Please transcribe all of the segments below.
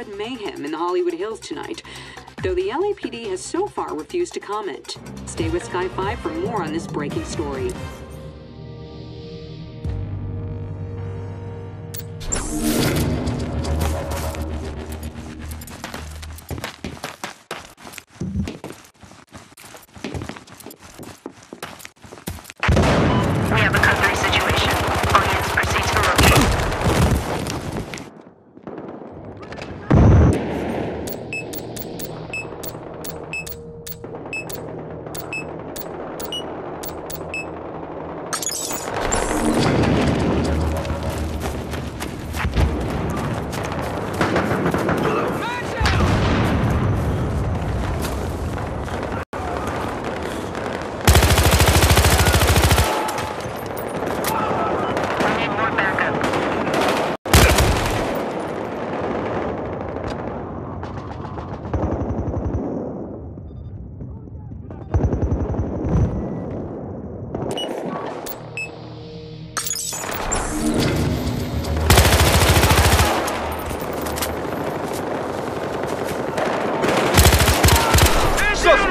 widespread mayhem in the Hollywood Hills tonight, though the LAPD has so far refused to comment. Stay with Sky 5 for more on this breaking story.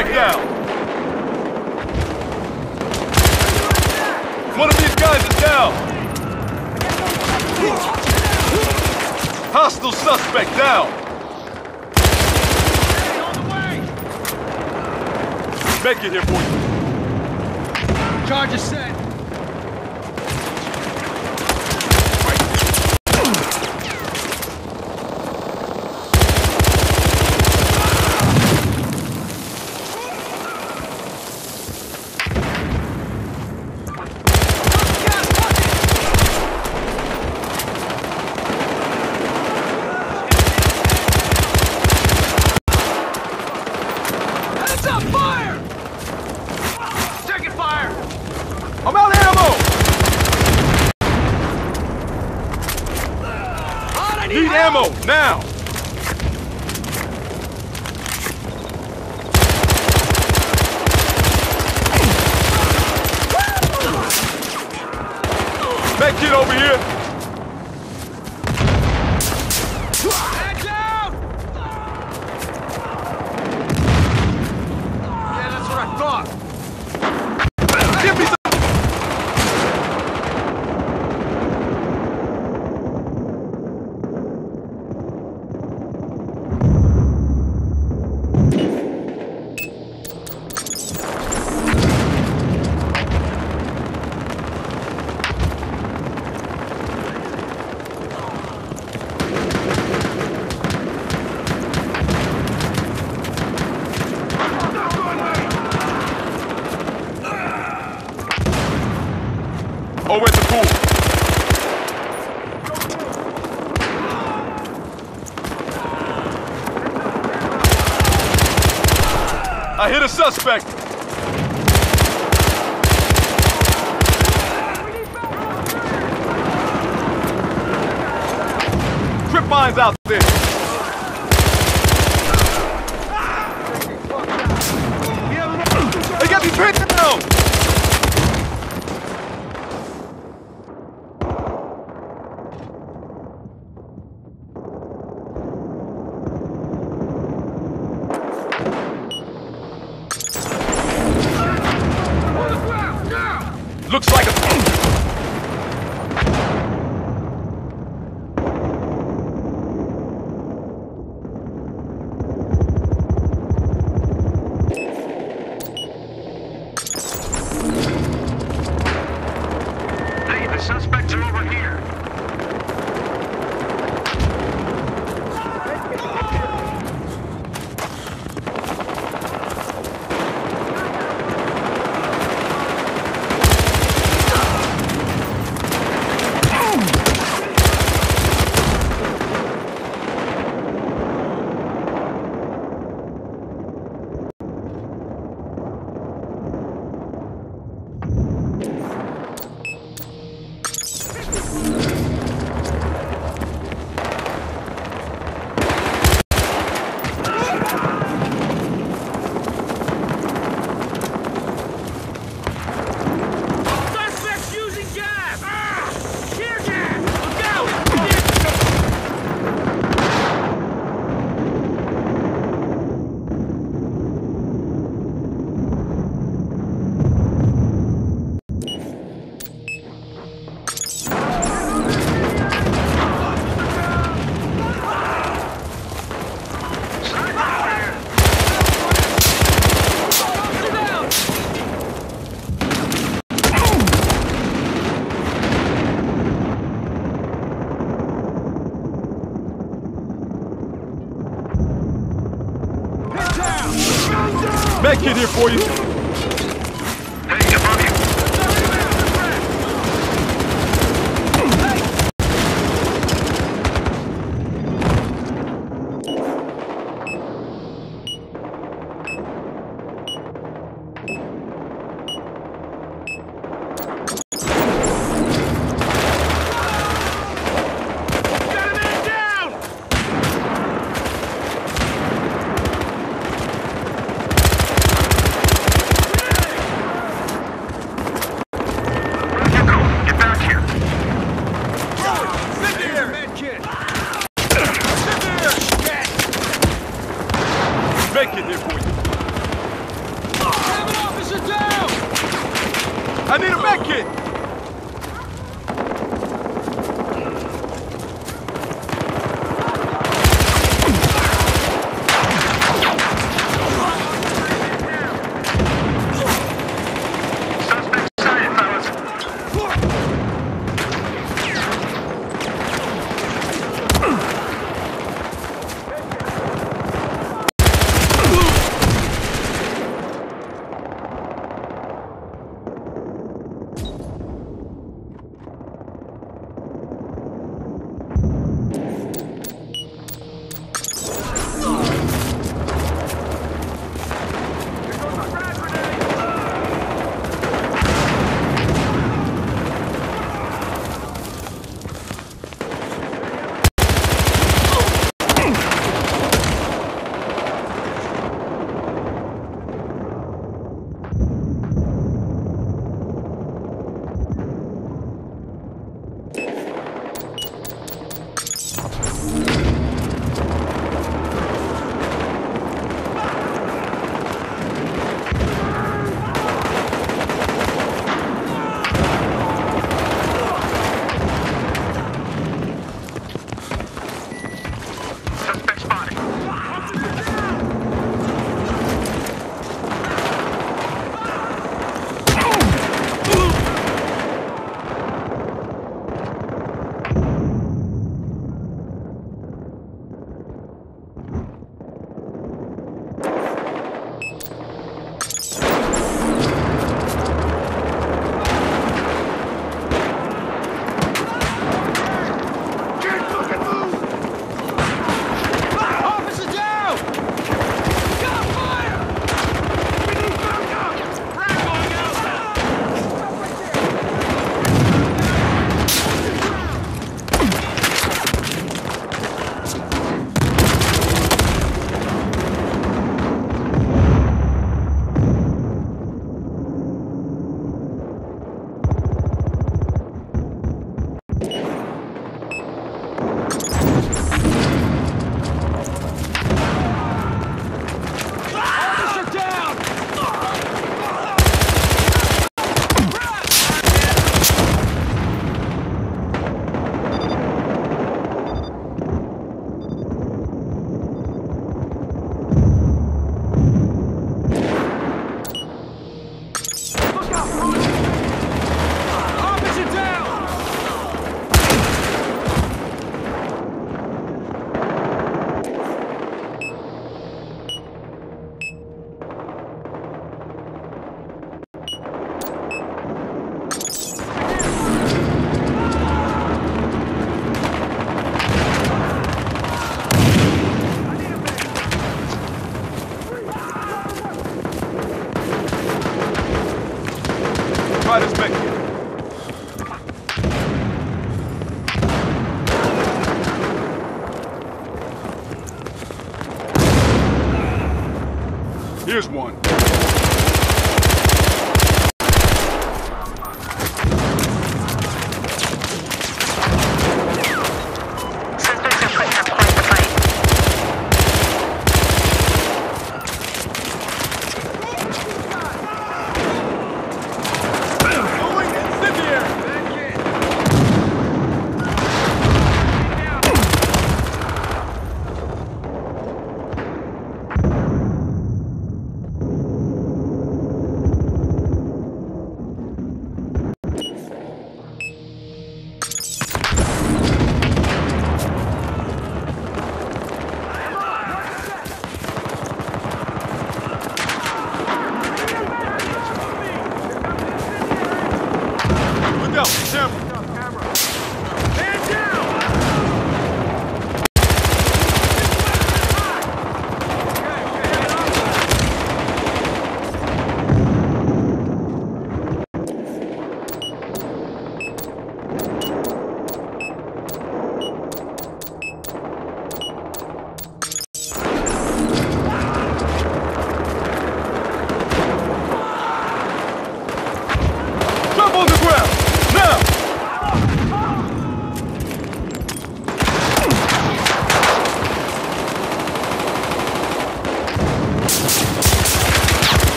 Suspect down! One of these guys is down! Hostile suspect down! Make it here you. Charge is set. Heads up, fire! Taking fire! I'm out of ammo! On, I Need ammo, now! I hit a suspect. Trip mines out there. Kit here for you.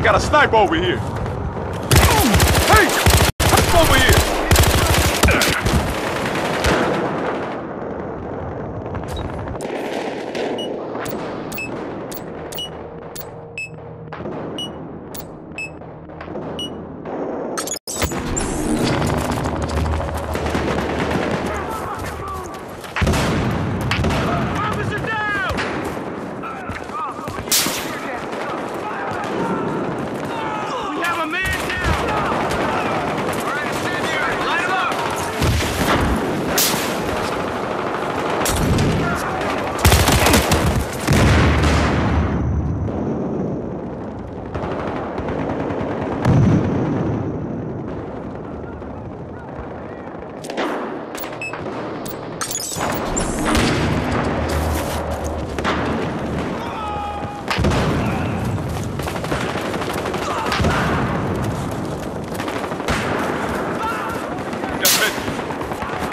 I got a sniper over here.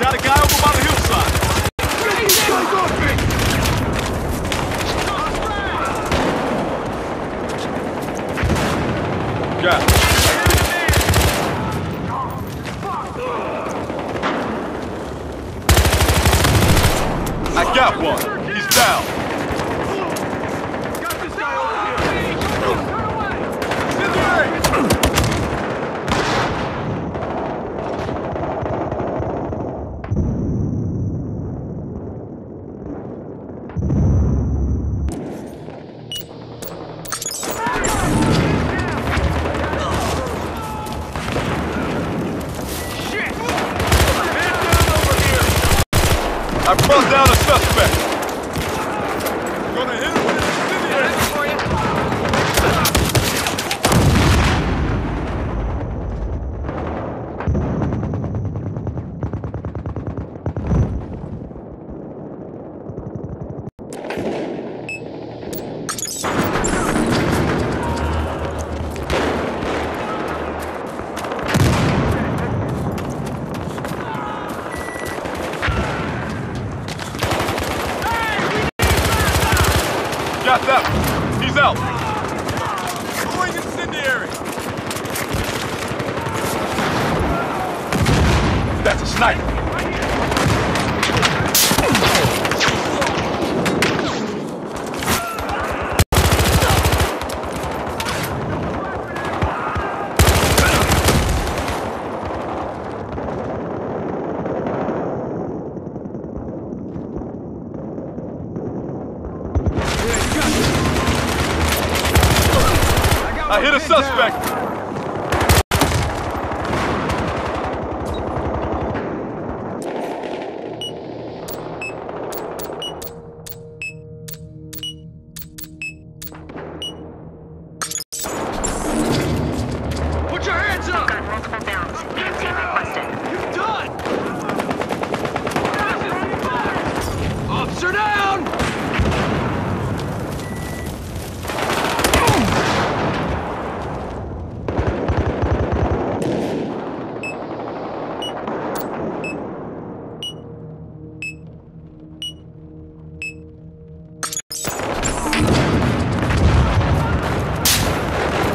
got a guy up. He's out. Hit a suspect.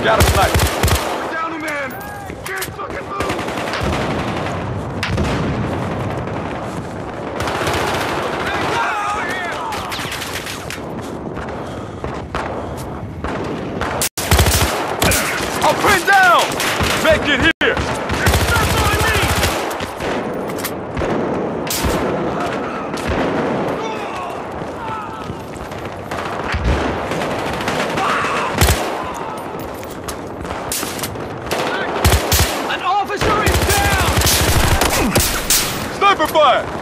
Got a sniper. open fire!